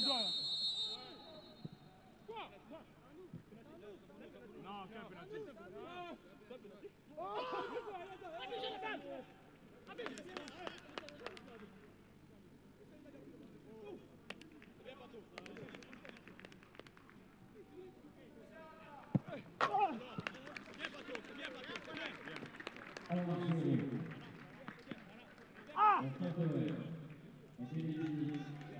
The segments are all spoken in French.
Non,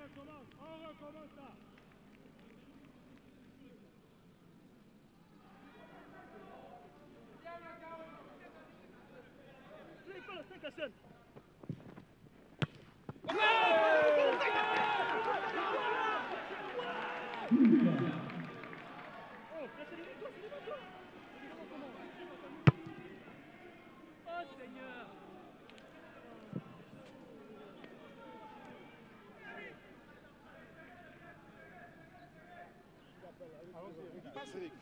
recommence, on recommence ça. Oh Seigneur Schrik.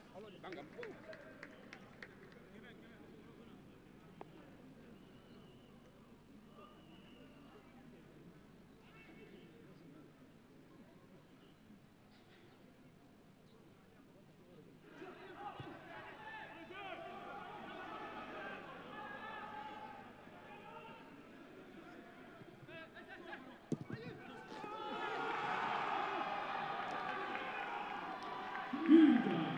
Liga.